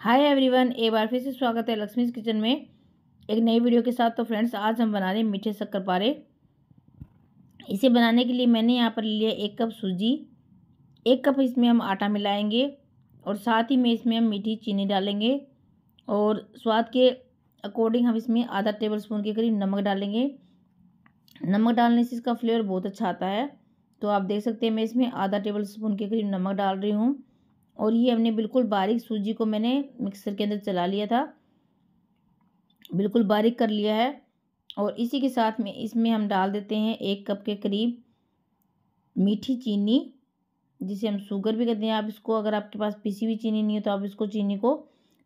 Hi everyone एक बार फिर से स्वागत है लक्ष्मी किचन में। एक नई वीडियो के साथ तो फ्रेंड्स, आज हम बना रहे हैं मीठे शक्कर पारे। इसे बनाने के लिए मैंने यहाँ पर लिया एक कप सूजी। एक कप इसमें हम आटा मिलाएँगे और साथ ही में इसमें हम मीठी चीनी डालेंगे। और स्वाद के अकॉर्डिंग हम इसमें आधा टेबल स्पून के करीब नमक डालेंगे। नमक डालने से इसका फ्लेवर बहुत अच्छा आता है। तो आप देख सकते हैं मैं इसमें आधा टेबल स्पून के करीब नमक डाल रही हूँ। और ये हमने बिल्कुल बारीक सूजी को मैंने मिक्सर के अंदर चला लिया था। बिल्कुल बारीक कर लिया है और इसी के साथ में इसमें हम डाल देते हैं एक कप के करीब मीठी चीनी, जिसे हम शुगर भी कहते हैं। आप इसको, अगर आपके पास पीसी हुई चीनी नहीं है तो आप इसको चीनी को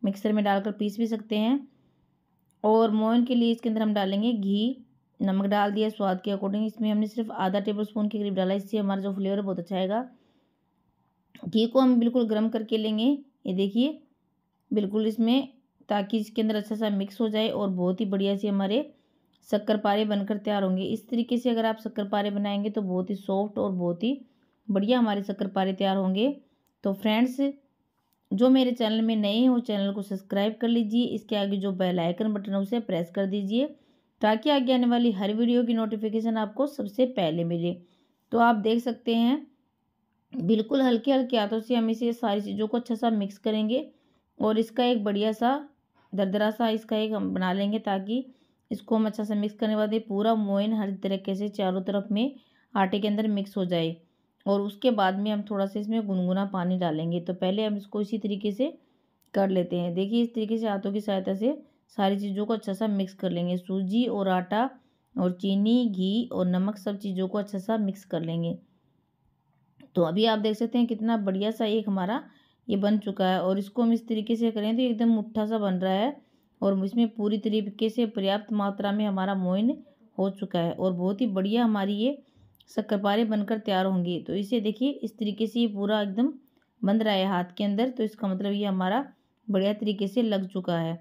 मिक्सर में डालकर पीस भी सकते हैं। और मोइन के लिए इसके अंदर हम डालेंगे घी। नमक डाल दिया, स्वाद के अकॉर्डिंग इसमें हमने सिर्फ़ आधा टेबल स्पून के करीब डाला। इससे हमारा जो फ्लेवर बहुत अच्छा आएगा। घी को हम बिल्कुल गर्म करके लेंगे। ये देखिए, बिल्कुल इसमें ताकि इसके अंदर अच्छा सा मिक्स हो जाए और बहुत ही बढ़िया से हमारे शक्कर पारे बनकर तैयार होंगे। इस तरीके से अगर आप शक्कर पारे बनाएँगे तो बहुत ही सॉफ्ट और बहुत ही बढ़िया हमारे शक्कर पारे तैयार होंगे। तो फ्रेंड्स जो मेरे चैनल में नए हैं, वो चैनल को सब्सक्राइब कर लीजिए। इसके आगे जो बेल आइकन बटन है, उसे प्रेस कर दीजिए, ताकि आगे आने वाली हर वीडियो की नोटिफिकेशन आपको सबसे पहले मिले। तो आप देख सकते हैं बिल्कुल हल्के हल्के हाथों से हम इसे सारी चीज़ों को अच्छा सा मिक्स करेंगे और इसका एक बढ़िया सा, दरदरा सा इसका एक हम बना लेंगे ताकि इसको हम अच्छा सा मिक्स करने बाद पूरा मोइन हर तरीके से चारों तरफ़ में आटे के अंदर मिक्स हो जाए। और उसके बाद में हम थोड़ा सा इसमें गुनगुना पानी डालेंगे। तो पहले हम इसको इसी तरीके से कर लेते हैं। देखिए इस तरीके से हाथों की सहायता से सारी चीज़ों को अच्छा सा मिक्स कर लेंगे। सूजी और आटा और चीनी, घी और नमक सब चीज़ों को अच्छा सा मिक्स कर लेंगे। तो अभी आप देख सकते हैं कितना बढ़िया सा एक हमारा ये बन चुका है और इसको हम इस तरीके से करें तो एकदम मुट्ठा सा बन रहा है और इसमें पूरी तरीके से पर्याप्त मात्रा में हमारा मोइन हो चुका है और बहुत ही बढ़िया हमारी ये शक्करपारे बनकर तैयार होंगी। तो इसे देखिए, इस तरीके से ये पूरा एकदम बंद रहा है हाथ के अंदर तो इसका मतलब ये हमारा बढ़िया तरीके से लग चुका है।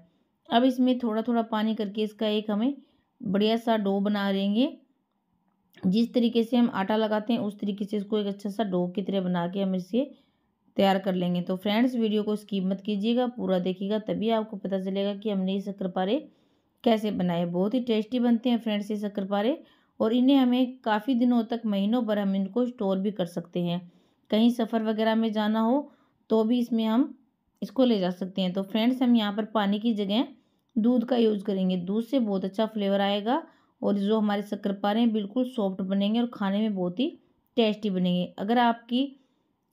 अब इसमें थोड़ा थोड़ा पानी करके इसका एक हमें बढ़िया सा डो बना लेंगे। जिस तरीके से हम आटा लगाते हैं, उस तरीके से इसको एक अच्छा सा डो की तरह बना के हम इसे तैयार कर लेंगे। तो फ्रेंड्स, वीडियो को स्कीप मत कीजिएगा, पूरा देखिएगा, तभी आपको पता चलेगा कि हमने ये शक्करपारे कैसे बनाए। बहुत ही टेस्टी बनते हैं फ्रेंड्स ये शक्करपारे और इन्हें हमें काफ़ी दिनों तक, महीनों भर हम इनको स्टोर भी कर सकते हैं। कहीं सफ़र वगैरह में जाना हो तो भी इसमें हम इसको ले जा सकते हैं। तो फ्रेंड्स, हम यहाँ पर पानी की जगह दूध का यूज़ करेंगे। दूध से बहुत अच्छा फ्लेवर आएगा और जो हमारे शक्करपारे हैं, बिल्कुल सॉफ्ट बनेंगे और खाने में बहुत ही टेस्टी बनेंगे। अगर आपकी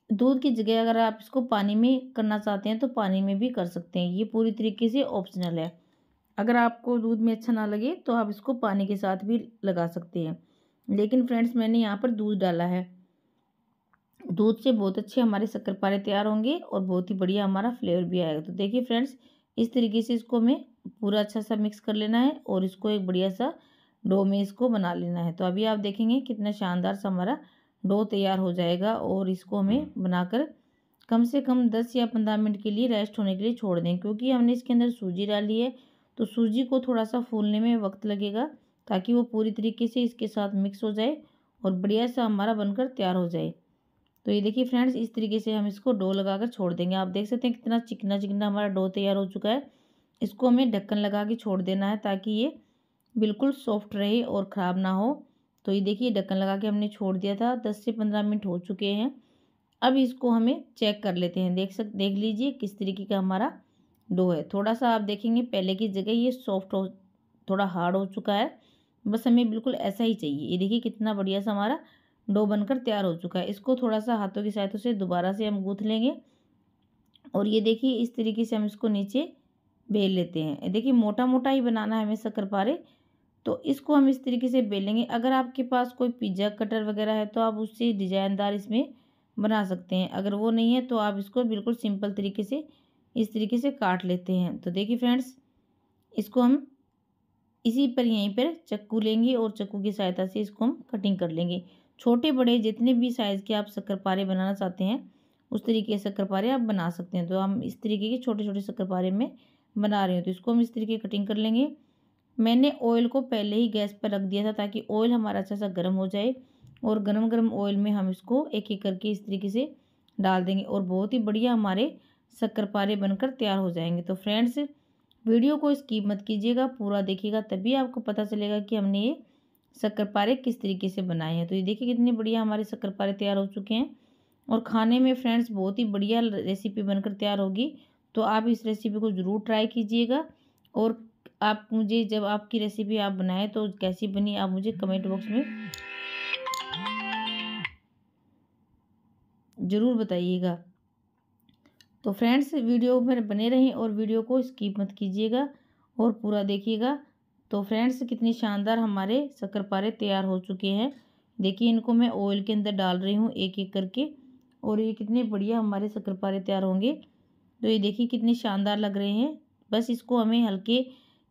दूध की जगह अगर आप इसको पानी में करना चाहते हैं तो पानी में भी कर सकते हैं। ये पूरी तरीके से ऑप्शनल है। अगर आपको दूध में अच्छा ना लगे तो आप इसको पानी के साथ भी लगा सकते हैं। लेकिन फ्रेंड्स, मैंने यहाँ पर दूध डाला है। दूध से बहुत अच्छे हमारे शक्करपारे तैयार होंगे और बहुत ही बढ़िया हमारा फ्लेवर भी आएगा। तो देखिए फ्रेंड्स, इस तरीके से इसको हमें पूरा अच्छा सा मिक्स कर लेना है और इसको एक बढ़िया सा डो में इसको बना लेना है। तो अभी आप देखेंगे कितना शानदार सा हमारा डो तैयार हो जाएगा और इसको हमें बनाकर कम से कम दस या पंद्रह मिनट के लिए रेस्ट होने के लिए छोड़ दें, क्योंकि हमने इसके अंदर सूजी डाली है। तो सूजी को थोड़ा सा फूलने में वक्त लगेगा ताकि वो पूरी तरीके से इसके साथ मिक्स हो जाए और बढ़िया सा हमारा बनकर तैयार हो जाए। तो ये देखिए फ्रेंड्स, इस तरीके से हम इसको डो लगाकर छोड़ देंगे। आप देख सकते हैं कितना चिकना चिकना हमारा डो तैयार हो चुका है। इसको हमें ढक्कन लगा के छोड़ देना है ताकि ये बिल्कुल सॉफ्ट रहे और ख़राब ना हो। तो ये देखिए ढक्कन लगा के हमने छोड़ दिया था। दस से पंद्रह मिनट हो चुके हैं। अब इसको हमें चेक कर लेते हैं। देख सक, देख लीजिए किस तरीके का हमारा डो है। थोड़ा सा आप देखेंगे, पहले की जगह ये सॉफ्ट हो, थोड़ा हार्ड हो चुका है। बस हमें बिल्कुल ऐसा ही चाहिए। ये देखिए कितना बढ़िया सा हमारा डो बनकर तैयार हो चुका है। इसको थोड़ा सा हाथों की सहायता से दोबारा से हम गूँथ लेंगे। और ये देखिए, इस तरीके से हम इसको नीचे बेल लेते हैं। देखिए मोटा मोटा ही बनाना है, हमें शक्कर पारे तो इसको हम इस तरीके से बेलेंगे अगर आपके पास कोई पिज़्ज़ा कटर वगैरह है तो आप उससे डिजाइनदार इसमें बना सकते हैं। अगर वो नहीं है तो आप इसको बिल्कुल सिंपल तरीके से, इस तरीके से काट लेते हैं। तो देखिए फ्रेंड्स, इसको हम इसी पर, यहीं पर चक्कू लेंगे और चक्कू की सहायता से इसको हम कटिंग कर लेंगे। छोटे बड़े जितने भी साइज़ के आप शक्करपारे बनाना चाहते हैं, उस तरीके से शक्करपारे आप बना सकते हैं। तो हम इस तरीके के छोटे छोटे शक्करपारे में बना रहे हो। तो इसको हम इस तरीके कटिंग कर लेंगे। मैंने ऑयल को पहले ही गैस पर रख दिया था ताकि ऑयल हमारा अच्छा सा गर्म हो जाए और गर्म गर्म ऑयल में हम इसको एक एक करके इस तरीके से डाल देंगे और बहुत ही बढ़िया हमारे शक्करपारे बनकर तैयार हो जाएँगे। तो फ्रेंड्स वीडियो को स्कीप मत कीजिएगा, पूरा देखिएगा, तभी आपको पता चलेगा कि हमने ये शक्करपारे किस तरीके से बनाए हैं। तो ये देखिए कितने बढ़िया हमारे शक्करपारे तैयार हो चुके हैं और खाने में फ्रेंड्स बहुत ही बढ़िया रेसिपी बनकर तैयार होगी। तो आप इस रेसिपी को ज़रूर ट्राई कीजिएगा और आप मुझे जब आपकी रेसिपी आप बनाए तो कैसी बनी, आप मुझे कमेंट बॉक्स में ज़रूर बताइएगा। तो फ्रेंड्स वीडियो में बने रहें और वीडियो को स्किप मत कीजिएगा और पूरा देखिएगा। तो फ्रेंड्स कितनी शानदार हमारे शक्करपारे तैयार हो चुके हैं। देखिए, इनको मैं ऑयल के अंदर डाल रही हूँ एक एक करके और ये कितने बढ़िया हमारे शक्करपारे तैयार होंगे। तो ये देखिए कितने शानदार लग रहे हैं। बस इसको हमें हल्के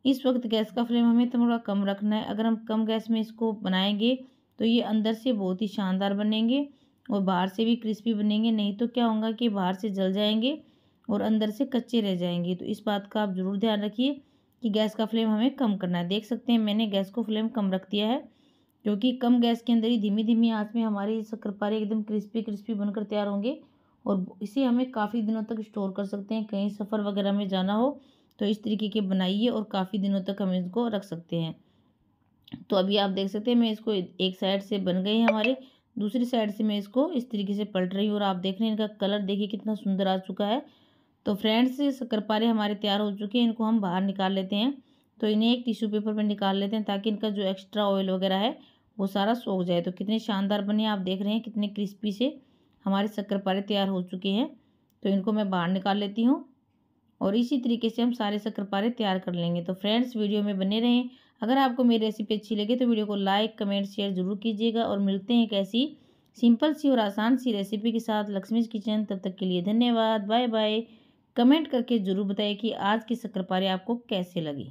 इस वक्त गैस का फ्लेम हमें थोड़ा कम रखना है। अगर हम कम गैस में इसको बनाएँगे तो ये अंदर से बहुत ही शानदार बनेंगे और बाहर से भी क्रिस्पी बनेंगे। नहीं तो क्या होगा कि बाहर से जल जाएँगे और अंदर से कच्चे रह जाएँगे। तो इस बात का आप ज़रूर ध्यान रखिए कि गैस का फ्लेम हमें कम करना है। देख सकते हैं, मैंने गैस को फ्लेम कम रख दिया है क्योंकि कम गैस के अंदर ही धीमी धीमी आँच में हमारे शक्करपारे एकदम क्रिस्पी क्रिस्पी बनकर तैयार होंगे और इसे हमें काफ़ी दिनों तक स्टोर कर सकते हैं। कहीं सफ़र वगैरह में जाना हो तो इस तरीके के बनाइए और काफ़ी दिनों तक हम इसको रख सकते हैं। तो अभी आप देख सकते हैं, मैं इसको एक साइड से बन गई हमारे, दूसरी साइड से मैं इसको इस तरीके से पलट रही हूँ और आप देख रहे हैं, इनका कलर देखिए कितना सुंदर आ चुका है। तो फ्रेंड्स शक्करपारे हमारे तैयार हो चुके हैं, इनको हम बाहर निकाल लेते हैं। तो इन्हें एक टिश्यू पेपर पर निकाल लेते हैं ताकि इनका जो एक्स्ट्रा ऑयल वगैरह है, वो सारा सोख जाए। तो कितने शानदार बने, आप देख रहे हैं कितने क्रिस्पी से हमारे शक्करपारे तैयार हो चुके हैं। तो इनको मैं बाहर निकाल लेती हूँ। और इसी तरीके से हम सारे शक्करपारे तैयार कर लेंगे। तो फ्रेंड्स, वीडियो में बने रहें। अगर आपको मेरी रेसिपी अच्छी लगे तो वीडियो को लाइक, कमेंट, शेयर ज़रूर कीजिएगा और मिलते हैं एक ऐसी सिंपल सी और आसान सी रेसिपी के साथ लक्ष्मीज किचन। तब तक के लिए धन्यवाद। Bye bye. कमेंट करके ज़रूर बताइए कि आज की शक्करपारे आपको कैसे लगी।